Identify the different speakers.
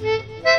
Speaker 1: Mm-hmm.